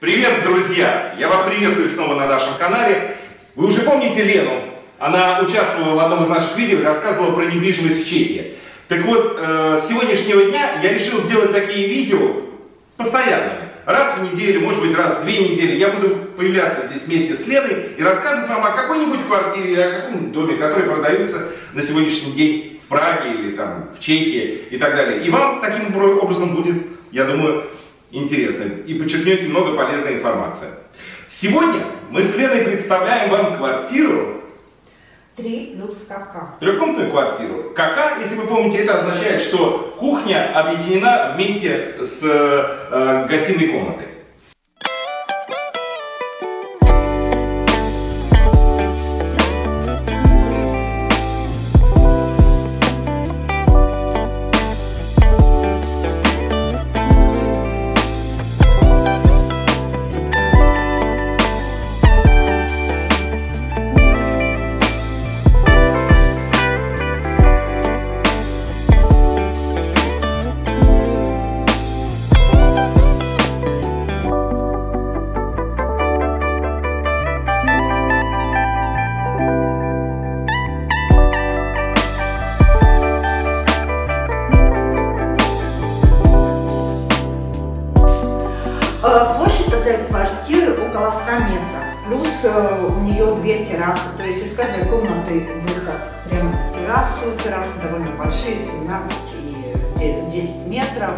Привет, друзья! Я вас приветствую снова на нашем канале. Вы уже помните Лену? Она участвовала в одном из наших видео и рассказывала про недвижимость в Чехии. Так вот, э, с сегодняшнего дня я решил сделать такие видео постоянными. Раз в неделю, может быть раз в две недели я буду появляться здесь вместе с Леной и рассказывать вам о какой-нибудь квартире о каком-нибудь доме, который продаются на сегодняшний день в Праге или там в Чехии и так далее. И вам таким образом будет, я думаю, интересно и подчеркнете много полезной информации. Сегодня мы с Леной представляем вам квартиру 3 плюс КК. Трехкомнатную квартиру. КК, если вы помните, это означает, что кухня объединена вместе с э, гостиной комнатой. Э, у нее две террасы, то есть из каждой комнаты выход прямо в террасу. Террасы довольно большие, 17 и 10 метров.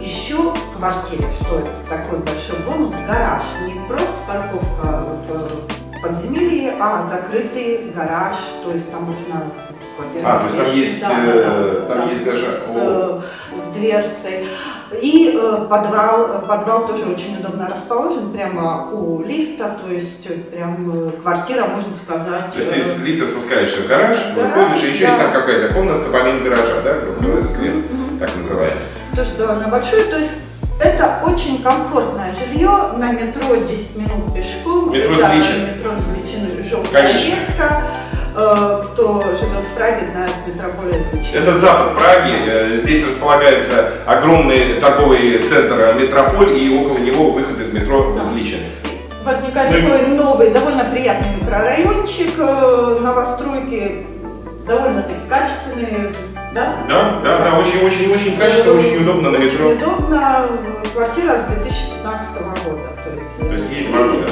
Еще в квартире, что это такой большой бонус, гараж. Не просто парковка в подземелье, а закрытый гараж, то есть там можно а, то есть там есть, да, э, там, там есть даже... С, с дверцей. И э, подвал, подвал тоже очень удобно расположен, прямо у лифта, то есть э, прям э, квартира, можно сказать. То есть из э, лифта спускаешься в гараж, гараж выходишь, и еще да. есть там какая-то комната помимо гаража, да, mm-hmm. склеп, mm-hmm. так называемый. Тоже довольно большой, то есть это очень комфортное жилье на метро 10 минут пешком. Метро Зличин. Метро Зличин, желтая ветка. Э, кто живет в Праге, знает метрополия Зличин. Это запад Праги. Э, здесь располагается огромный торговый центр Метрополь и около него выход из метро да. Зличин. Возникает ну, такой новый, довольно приятный микрорайончик, э, новостройки, довольно-таки качественные, да? Да, да, да, очень-очень-очень качественно, очень удобно на метро. Очень удобно, квартира с 2015 года. То есть, то есть два года.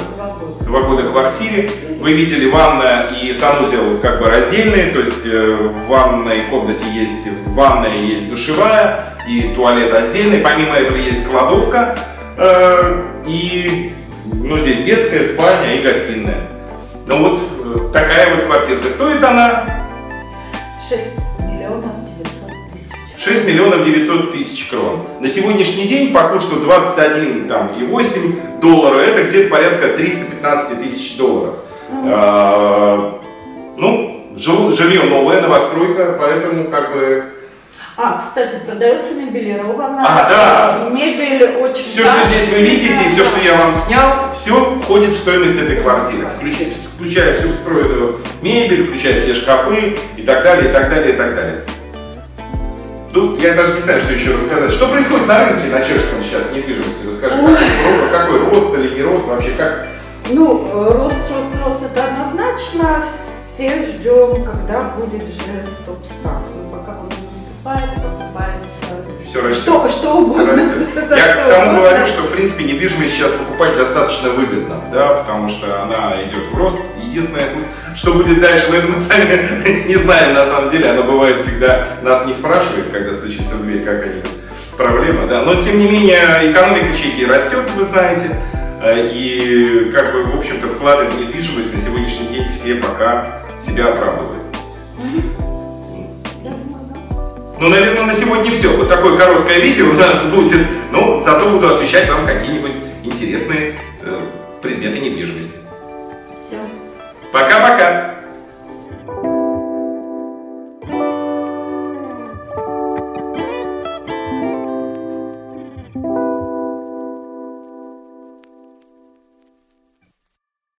Два года в квартире. Вы видели, ванна и санузел как бы раздельные, то есть в ванной комнате есть ванная, есть душевая и туалет отдельный. Помимо этого есть кладовка э, и ну, здесь детская спальня и гостиная. Ну вот э, такая вот квартирка. Стоит она 6 миллионов 900 тысяч. 6 миллионов 900 тысяч крон. На сегодняшний день по курсу 21 там, и 8 доллара это где-то порядка 315 тысяч долларов. А, ну, жилье новое, новостройка, поэтому как бы а, кстати, продается мебелированная. А, да. Мебель очень Все, что здесь вы видите, и все, что я вам снял, все входит в стоимость этой квартиры. Включая, включая всю встроенную мебель, включая все шкафы и так далее, и так далее, и так далее. Ну, я даже не знаю, что еще рассказать. Что происходит на рынке на чешском сейчас недвижимости? Расскажи, какой, какой рост или не рост, вообще как? Ну, рост, рост, рост, это однозначно. Все ждем, когда будет же стоп-став. Все растет. Что, что угодно. Все Я к тому говорю, что в принципе недвижимость сейчас покупать достаточно выгодно, да, потому что она идет в рост. Единственное, что будет дальше, но это мы сами не знаем на самом деле. Она бывает всегда нас не спрашивает, когда стучится в дверь, как они проблема, да. Но тем не менее экономика Чехии растет, вы знаете. И как бы, в общем-то, вклады в недвижимость на сегодняшний день все пока себя оправдывают. Ну, наверное, на сегодня все. Вот такое короткое видео у нас будет. Ну, зато буду освещать вам какие-нибудь интересные э, предметы недвижимости. Все. Пока-пока.